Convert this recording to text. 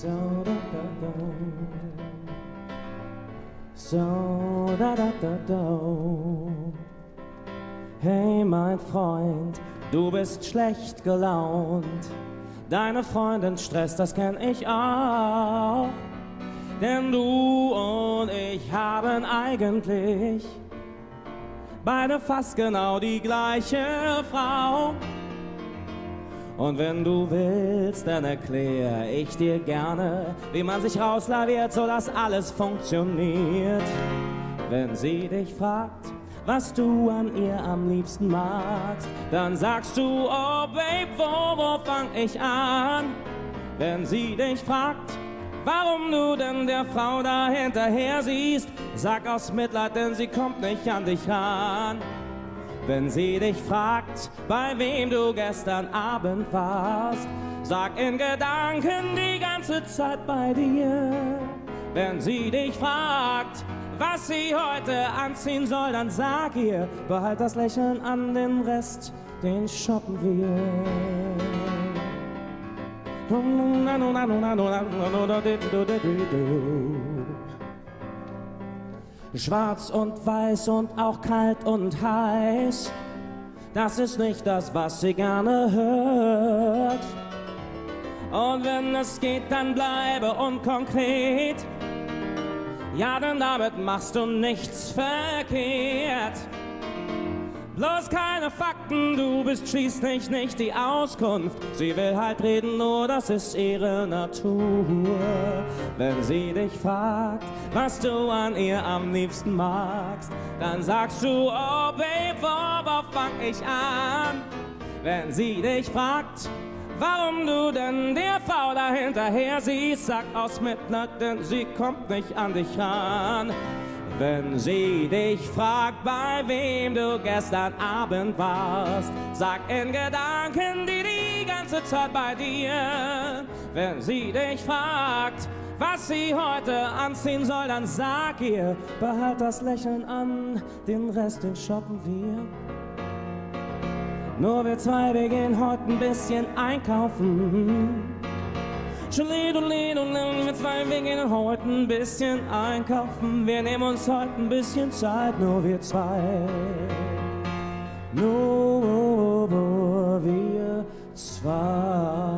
So da da da. So da da da da. Hey mein Freund, du bist schlecht gelaunt. Deine Freundin stresst, das kenn ich auch. Denn du und ich haben eigentlich beide fast genau die gleiche Frau. Und wenn du willst, dann erklär ich dir gerne, wie man sich rauslaviert, so dass alles funktioniert. Wenn sie dich fragt, was du an ihr am liebsten magst, dann sagst du, oh Babe, wo, wo fang ich an? Wenn sie dich fragt, warum du denn der Frau da hinterher siehst, sag aus Mitleid, denn sie kommt nicht an dich ran. Wenn sie dich fragt, bei wem du gestern Abend warst, sag in Gedanken die ganze Zeit bei dir. Wenn sie dich fragt, was sie heute anziehen soll, dann sag ihr, behalt das Lächeln an, den Rest, den shoppen wir. Schwarz und weiß und auch kalt und heiß, das ist nicht das, was sie gerne hört. Und wenn es geht, dann bleibe unkonkret. Ja, denn damit machst du nichts verkehrt. Bloß keine Fakten, du bist schließlich nicht die Auskunft. Sie will halt reden, nur das ist ihre Natur. Wenn sie dich fragt, was du an ihr am liebsten magst, dann sagst du, oh Babe, worauf fang ich an? Wenn sie dich fragt, warum du denn der Frau dahinterher siehst, sag aus Mitleid, denn sie kommt nicht an dich ran. Wenn sie dich fragt, bei wem du gestern Abend warst, sag in Gedanken die die ganze Zeit bei dir. Wenn sie dich fragt, was sie heute anziehen soll, dann sag ihr, behalt das Lächeln an, den Rest den shoppen wir. Nur wir zwei, wir gehen heute ein bisschen einkaufen. Zwei, wir gehen heute ein bisschen einkaufen. Wir nehmen uns heute ein bisschen Zeit, nur wir zwei. Nur wir zwei.